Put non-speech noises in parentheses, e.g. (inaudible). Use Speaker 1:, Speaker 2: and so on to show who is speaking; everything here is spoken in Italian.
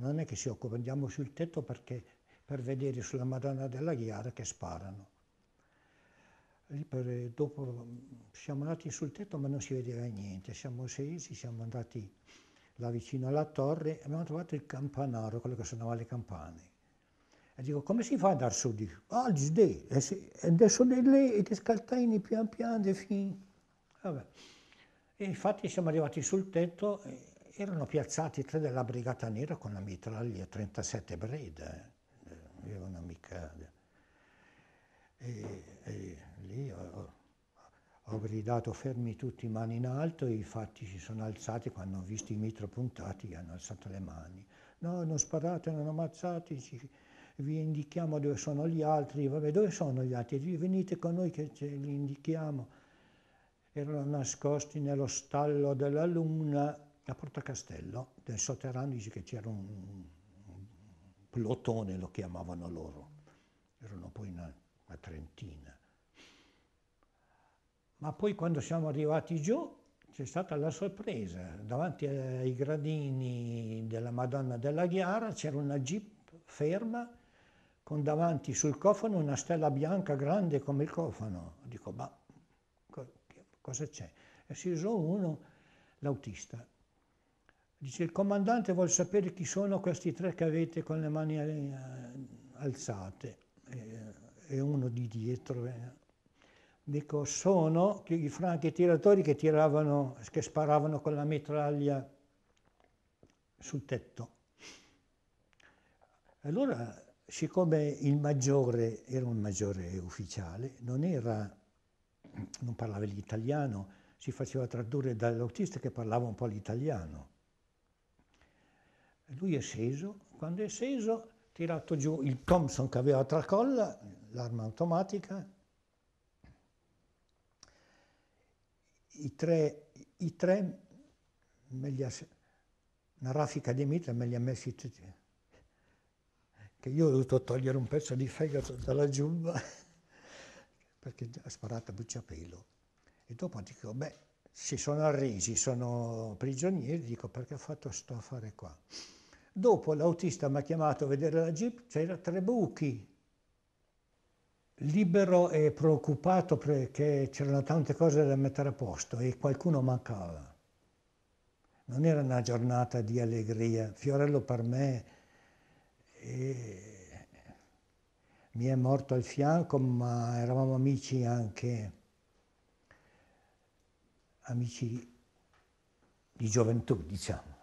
Speaker 1: non è che si occupa, andiamo sul tetto perché, per vedere sulla Madonna della Ghiara che sparano. Per, dopo siamo andati sul tetto ma non si vedeva niente, siamo scesi, siamo andati là vicino alla torre e abbiamo trovato il campanaro, quello che suonava le campane. E dico, come si fa ad andare su? Dico, ah, di e adesso di lì e ti scaltaini pian piano fin. Vabbè. E infatti siamo arrivati sul tetto, erano piazzati tre della Brigata Nera con la mitraglia 37 Breda, avevano mica... E, e lì ho, ho, gridato fermi tutti mani in alto e infatti si sono alzati quando hanno visto i mitro puntati hanno alzato le mani. No, non sparate, non ammazzate, vi indichiamo dove sono gli altri, vabbè dove sono gli altri? Venite con noi che li indichiamo erano nascosti nello stallo della Luna a Porta Castello, nel sotterraneo dice che c'era un, un plotone, lo chiamavano loro, erano poi una, una trentina. Ma poi quando siamo arrivati giù c'è stata la sorpresa, davanti ai gradini della Madonna della Ghiara c'era una jeep ferma con davanti sul cofano una stella bianca grande come il cofano. Dico, ma cosa c'è? E si usò uno, l'autista. Dice, il comandante vuole sapere chi sono questi tre che avete con le mani eh, alzate. E uno di dietro. Eh. Dico, sono i franchi tiratori che tiravano, che sparavano con la mitraglia sul tetto. Allora, siccome il maggiore era un maggiore ufficiale, non era non parlava l'italiano, si faceva tradurre dall'autista che parlava un po' l'italiano. Lui è sceso, quando è sceso, tirato giù il Thompson che aveva tra colla, l'arma automatica, i tre, i tre ha, una raffica di mitra me li ha messi tutti, che io ho dovuto togliere un pezzo di fegato dalla giubba (laughs) perché ha sparato a bruciapelo. E dopo dico, beh, si sono arresi, sono prigionieri, dico perché ha fatto sto affare qua. Dopo l'autista mi ha chiamato a vedere la jeep, c'era tre buchi. Libero e preoccupato perché c'erano tante cose da mettere a posto e qualcuno mancava. Non era una giornata di allegria. Fiorello per me e mi è morto al fianco, ma eravamo amici anche, amici di gioventù, diciamo.